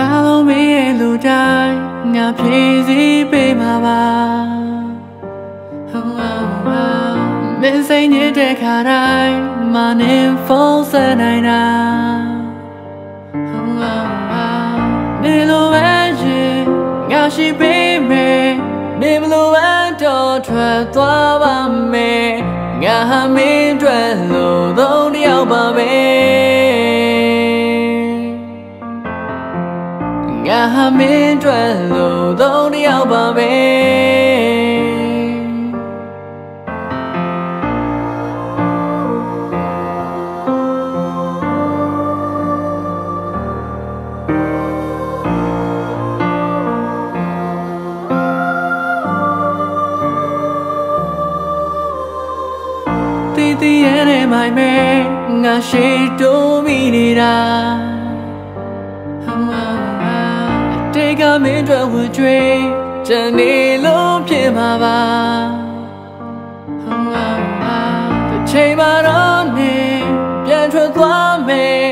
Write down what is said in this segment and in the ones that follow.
အားလုံးမင်းရဲ့လူတိုင်းငါဖြည့်စည်းပေးမှာပါမင်းစိတ်ညစ်တဲ့ခါတိုင်းမနေဖုန်းဆက်နိုင်တာနေလိုပဲရင်ငါရှိပေးမယ်နေမလို့အတော့ထွက်သွားပါမယ်ငါဟာမင်းအတွက်လို့သုံးတယောက်ပါပဲ ငါဟာမင်းအတွက်လို့သုံးတယောက်ပါပဲတီးတီးရဲနေမိုင်မဲငါရှိတိုးမိနေတာ ကမင်းတို့ဝကြွေးတနေလုံးဖြစ်မှာပါတစ်ချိန်မှတော့နေပြန်ထွက်သွားမယ်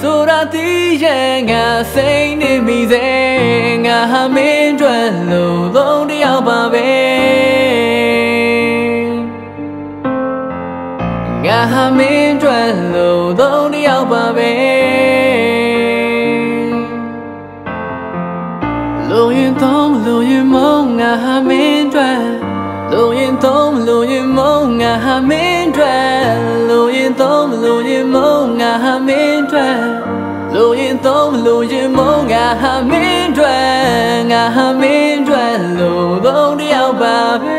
ဆိုတာသိရဲ့ငါစိတ်နေမိစေငါဟာမင်းတို့လို့သုံးတယောက်ပါပဲငါဟာမင်းတို့လို့သုံးတယောက်ပါပဲ မုံငါဟာမင်းတို့လူရင်သုံးလူရင်မုံငါဟာမင်းတို့လူရင်သုံးလူရင်မုံငါဟာမင်းတို့လူရင်သုံးလူရင်မုံငါဟာမင်းတို့ငါဟာမင်းတို့လူသုံးတယောက်ပါပဲ